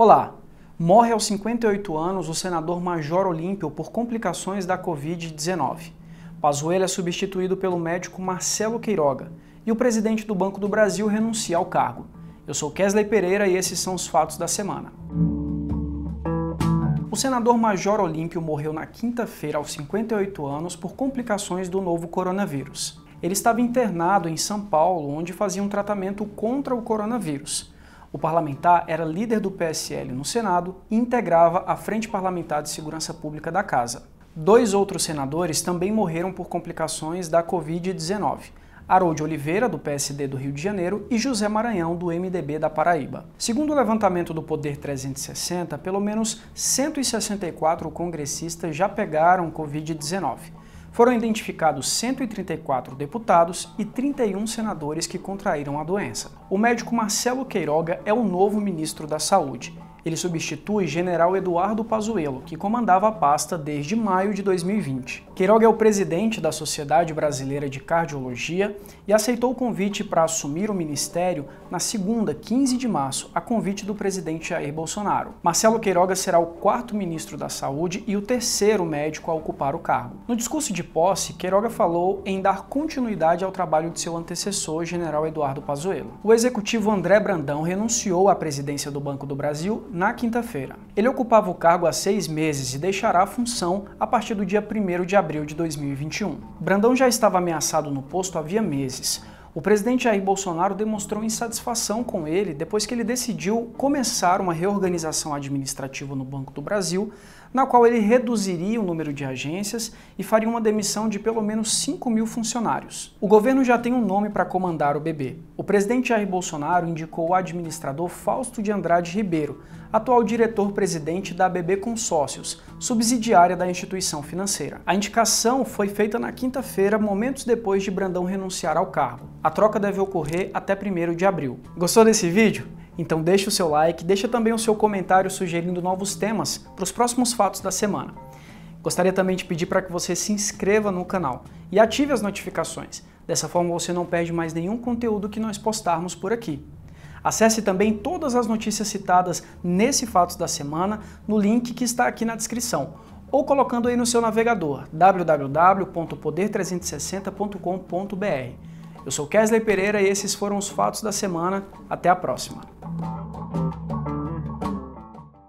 Olá! Morre aos 58 anos o senador Major Olímpio por complicações da Covid-19. Pazuello é substituído pelo médico Marcelo Queiroga e o presidente do Banco do Brasil renuncia ao cargo. Eu sou Kesley Pereira e esses são os fatos da semana. O senador Major Olímpio morreu na quinta-feira aos 58 anos por complicações do novo coronavírus. Ele estava internado em São Paulo, onde fazia um tratamento contra o coronavírus. O parlamentar era líder do PSL no Senado e integrava a Frente Parlamentar de Segurança Pública da Casa. Dois outros senadores também morreram por complicações da Covid-19. Harold Oliveira, do PSD do Rio de Janeiro, e José Maranhão, do MDB da Paraíba. Segundo o levantamento do Poder 360, pelo menos 164 congressistas já pegaram Covid-19. Foram identificados 134 deputados e 31 senadores que contraíram a doença. O médico Marcelo Queiroga é o novo ministro da Saúde. Ele substitui general Eduardo Pazuello, que comandava a pasta desde maio de 2020. Queiroga é o presidente da Sociedade Brasileira de Cardiologia e aceitou o convite para assumir o ministério na segunda, 15 de março, a convite do presidente Jair Bolsonaro. Marcelo Queiroga será o quarto ministro da Saúde e o terceiro médico a ocupar o cargo. No discurso de posse, Queiroga falou em dar continuidade ao trabalho de seu antecessor, general Eduardo Pazuello. O executivo André Brandão renunciou à presidência do Banco do Brasil na quinta-feira. Ele ocupava o cargo há seis meses e deixará a função a partir do dia 1 de abril de 2021. Brandão já estava ameaçado no posto havia meses. O presidente Jair Bolsonaro demonstrou insatisfação com ele depois que ele decidiu começar uma reorganização administrativa no Banco do Brasil, na qual ele reduziria o número de agências e faria uma demissão de pelo menos 5 mil funcionários. O governo já tem um nome para comandar o BB. O presidente Jair Bolsonaro indicou o administrador Fausto de Andrade Ribeiro, atual diretor-presidente da BB Consórcios, subsidiária da instituição financeira. A indicação foi feita na quinta-feira, momentos depois de Brandão renunciar ao cargo. A troca deve ocorrer até 1 de abril. Gostou desse vídeo? Então deixe o seu like, deixa também o seu comentário sugerindo novos temas para os próximos fatos da semana. Gostaria também de pedir para que você se inscreva no canal e ative as notificações. Dessa forma você não perde mais nenhum conteúdo que nós postarmos por aqui. Acesse também todas as notícias citadas nesse Fatos da Semana no link que está aqui na descrição ou colocando aí no seu navegador www.poder360.com.br. Eu sou Kesley Pereira e esses foram os fatos da semana. Até a próxima. Thank you.